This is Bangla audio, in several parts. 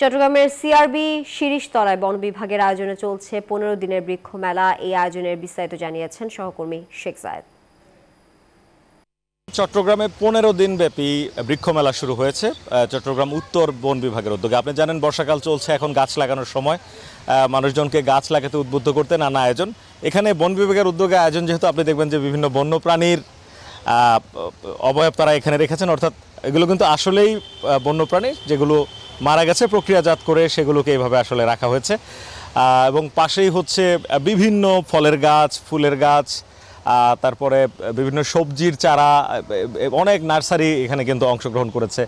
চট্টগ্রামের সিআরবি শিরিশতলায় বন বিভাগের আয়োজনে চলছে পনেরো দিনের বৃক্ষ মেলা এই আয়োজনের বিস্তারিত জানিয়েছেন সহকর্মী শেখ জায়েদ। চট্টগ্রামে পনেরো দিন ব্যাপী বৃক্ষ মেলা শুরু হয়েছে চট্টগ্রাম উত্তর বন বিভাগের উদ্যোগে। আপনি জানেন, বর্ষাকাল চলছে, এখন গাছ লাগানোর সময়। মানুষজনকে গাছ লাগাতে উদ্বুদ্ধ করতে নানা আয়োজন। এখানে বন বিভাগের উদ্যোগে আয়োজন, যেহেতু আপনি দেখবেন যে বিভিন্ন বন্য প্রাণীর অবয়ব তারা এখানে রেখেছেন, অর্থাৎ এগুলো কিন্তু আসলেই বন্যপ্রাণী, যেগুলো মারা গেছে প্রক্রিয়াজাত করে সেগুলোকে এইভাবে আসলে রাখা হয়েছে। এবং পাশেই হচ্ছে বিভিন্ন ফলের গাছ ফুলের গাছ তারপরে বিভিন্ন সবজির চারা অনেক নার্সারি এখানে কিন্তু অংশগ্রহণ করেছে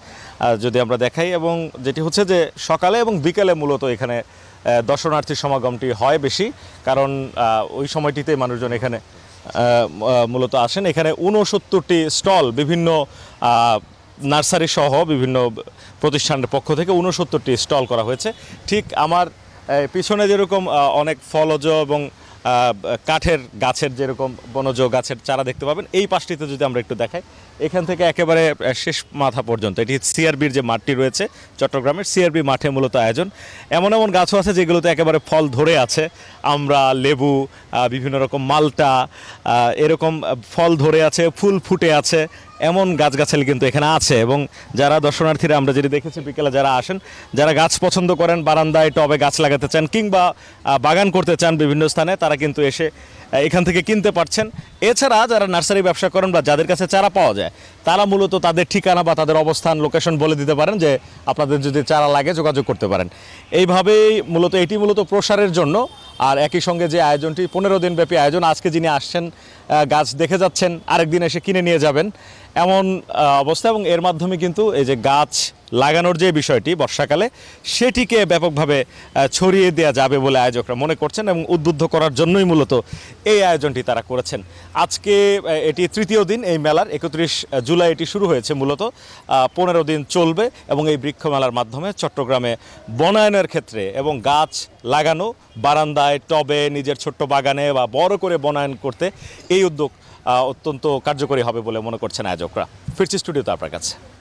যদি আমরা দেখাই। এবং যেটি হচ্ছে যে সকালে এবং বিকেলে মূলত এখানে আহ, দর্শনার্থী সমাগমটি হয় বেশি কারণ ওই সময়টিতে মানুষজন এখানে মূলত আসেন। এখানে ঊনসত্তরটি স্টল বিভিন্ন নার্সারি সহ বিভিন্ন প্রতিষ্ঠানের পক্ষ থেকে ঊনসত্তরটি স্টল করা হয়েছে। ঠিক আমার পিছনে যেরকম অনেক ফলজ এবং কাঠের গাছের যেরকম বনজ গাছের চারা দেখতে পাবেন, এই পাশটিতে যদি আমরা একটু দেখাই, এখান থেকে একেবারে শেষ মাথা পর্যন্ত, এটি সিআরবির যে মাঠটি রয়েছে চট্টগ্রামের, সিআরবি মাঠে মূলত আয়োজন। এমন এমন গাছও আছে যেগুলোতে একেবারে ফল ধরে আছে, আমরা, লেবু বিভিন্ন রকম মালটা এরকম ফল ধরে আছে, ফুল ফুটে আছে এমন গাছগাছালি কিন্তু এখানে আছে এবং যারা দর্শনার্থীরা, আমরা যেটি দেখেছি বিকেলে যারা আসেন, যারা গাছ পছন্দ করেন, বারান্দায় টবে গাছ লাগাতে চান কিংবা বাগান করতে চান বিভিন্ন স্থানে, তারা কিন্তু এসে এখান থেকে কিনতে পারছেন। এছাড়া যারা নার্সারি ব্যবসা করেন বা যাদের কাছে চারা পাওয়া যায়, তারা মূলত তাদের ঠিকানা বা তাদের অবস্থান, লোকেশন বলে দিতে পারেন যে, আপনাদের যদি চারা লাগে, যোগাযোগ করতে পারেন। এইভাবেই মূলত, এটি মূলত প্রসারের জন্য। আর একই সঙ্গে যে আয়োজনটি, পনেরো দিন ব্যাপী আয়োজন, আজকে যিনি আসছেন গাছ দেখে যাচ্ছেন, আরেকদিন এসে কিনে নিয়ে যাবেন। এমন অবস্থা এবং এর মাধ্যমে কিন্তু এই যে গাছ লাগানোর যে বিষয়টি বর্ষাকালে, সেটিকে ব্যাপকভাবে ছড়িয়ে দেওয়া যাবে বলে আয়োজকরা মনে করছেন এবং উদ্বুদ্ধ করার জন্যই মূলত এই আয়োজনটি তারা করেছেন। আজকে এটি তৃতীয় দিন এই মেলার, একত্রিশ জুলাই এটি শুরু হয়েছে মূলত পনেরো দিন চলবে এবং এই বৃক্ষ মেলার মাধ্যমে চট্টগ্রামে বনায়নের ক্ষেত্রে এবং গাছ লাগানো, বারান্দায় টবে, নিজের ছোট্ট বাগানে বা বড় করে বনায়ন করতে এই উদ্যোগ অত্যন্ত কার্যকরী হবে বলে মনে করছেন আয়োজকরা। ফিরছি স্টুডিওতে আপনার কাছে।